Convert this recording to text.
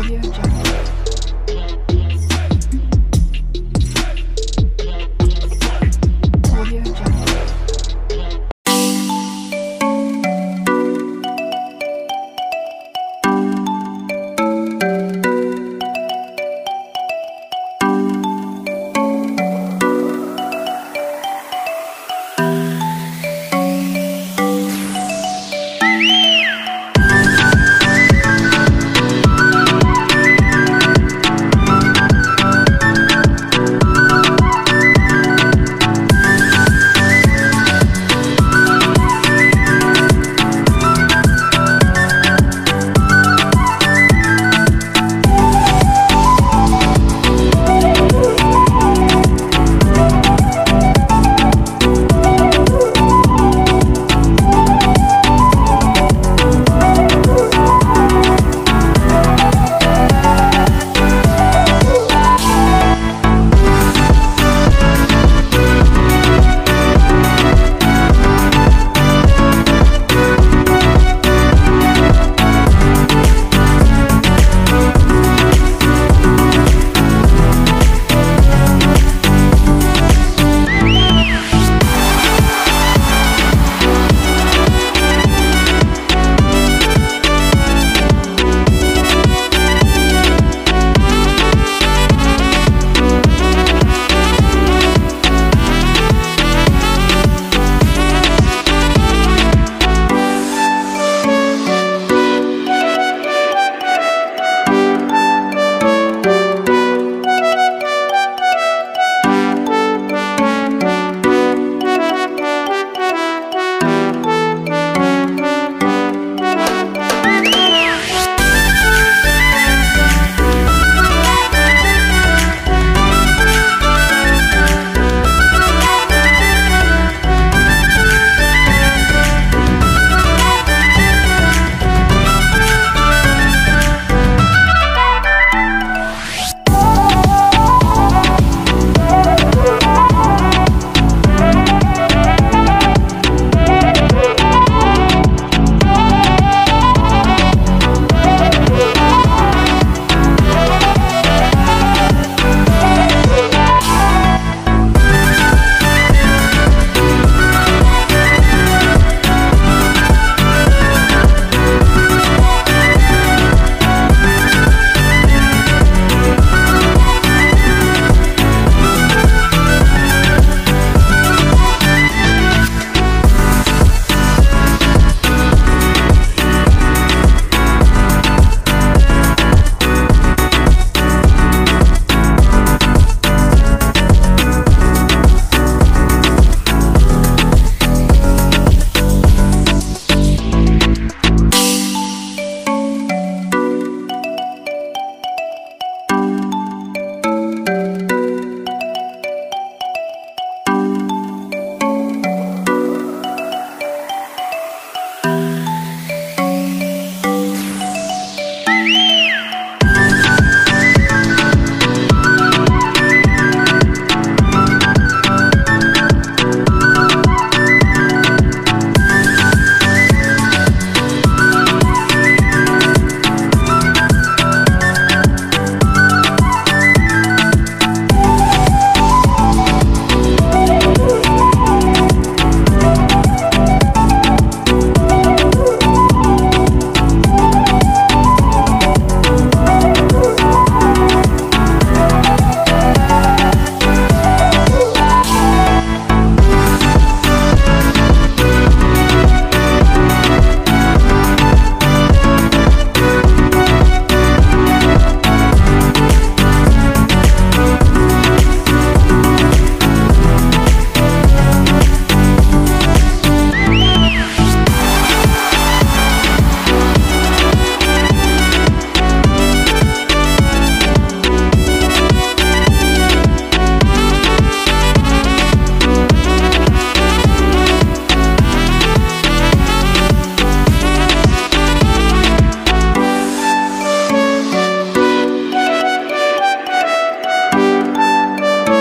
Audio Jungle.